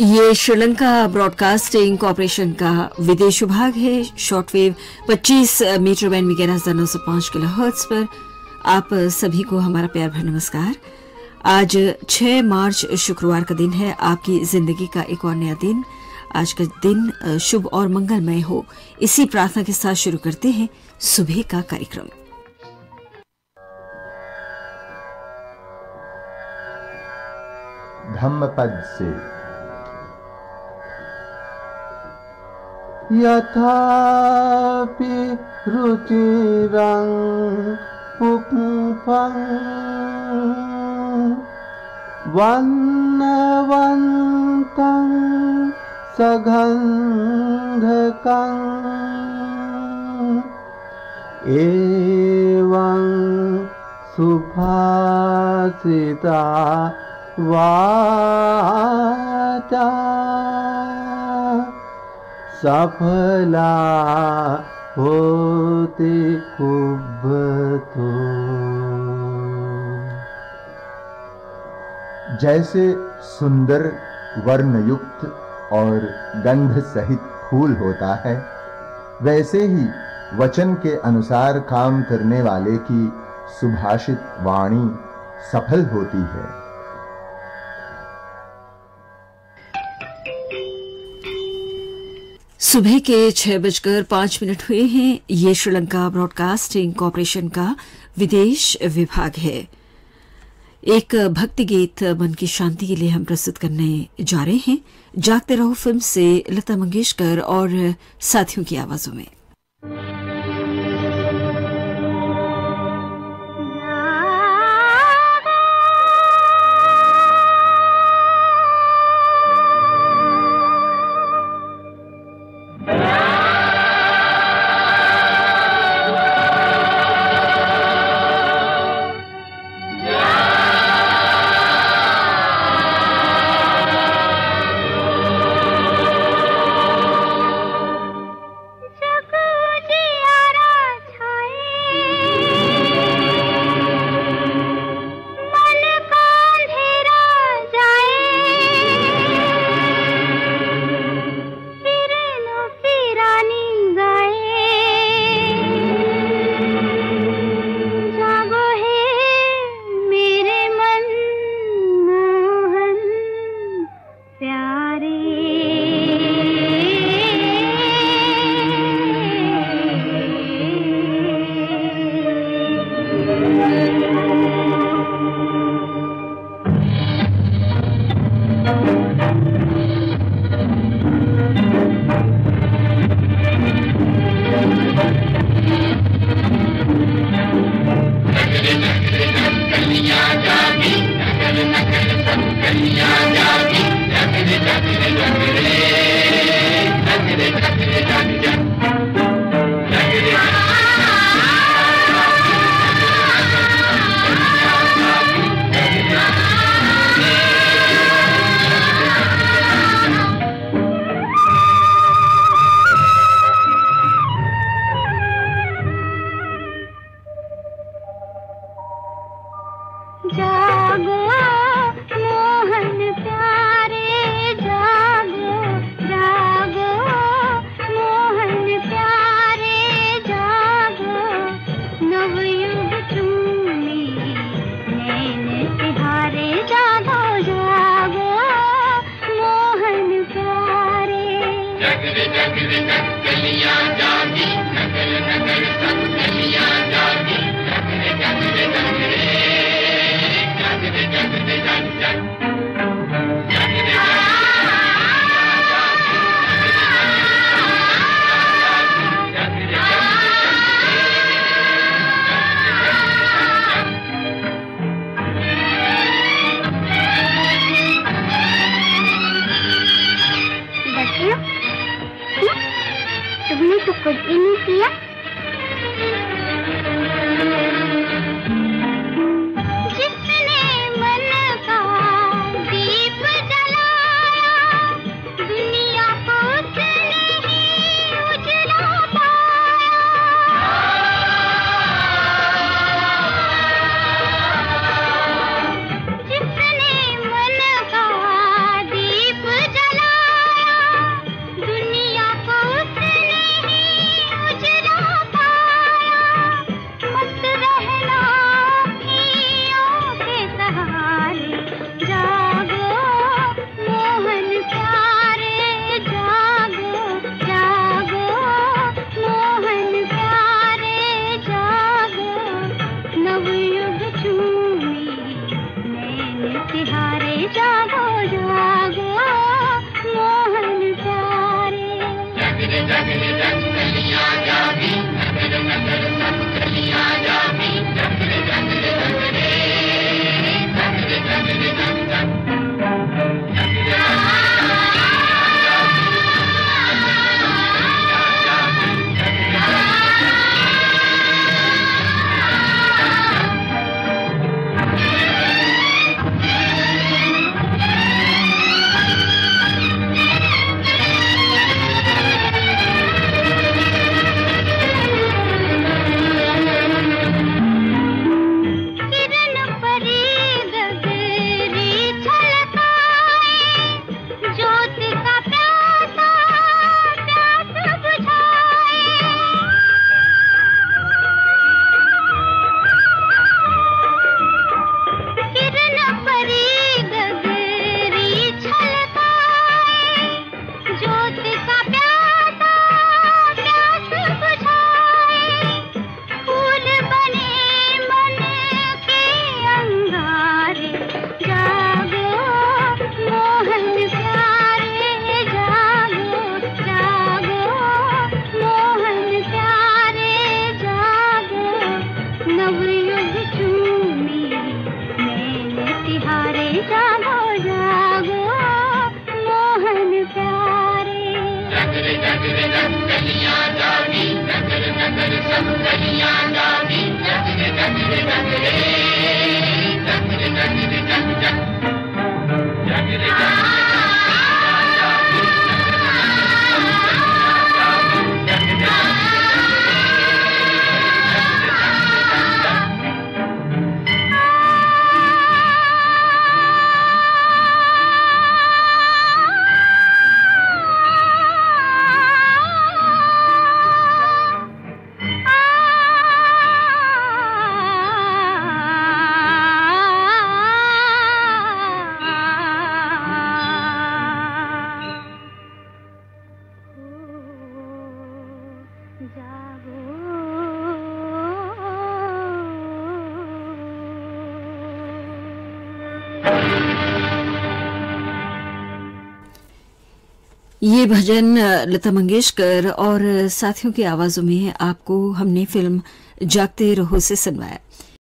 ये Sri Lanka broadcasting corporation का विदेश विभाग है। शॉर्टवेव 25 मीटर बैंड में ग्यारह हज़ार नौ सौ पाँच किलो हर्ट्ज पर। आप सभी को हमारा प्यार भर नमस्कार। आज 6 मार्च शुक्रवार का दिन है। आपकी ज़िंदगी का एक और नया दिन। आज का दिन शुभ और मंगलमय हो। इसी प्रार्थना के साथ शुरू करते हैं सुबह का कार्यक्रम। धम्मपद से यथापि रुचिरं पुष्पं वन्नवन्तं सगन्धकम् एवं सुभाषिता वाचा सफला होते कुब्बतो जैसे सुंदर वर्णयुक्त और गंध सहित फूल होता है, वैसे ही वचन के अनुसार काम करने वाले की सुभाषित वाणी सफल होती है। सुबह के छह बजकर पाँच मिनट हुए हैं। ये श्रीलंका ब्रॉडकास्टिंग कॉरपोरेशन का विदेश विभाग है। एक भक्ति गीत मन की शांति के लिए हम प्रस्तुत करने जा रहे हैं। जागते रहो फ़िल्म से लता मंगेशकर और साथियों की आवाजों में। Alicia? सुंदरिया ये भजन लता मंगेशकर और साथियों की आवाजों में आपको हमने फ़िल्म जागते रहो से सुनवाया।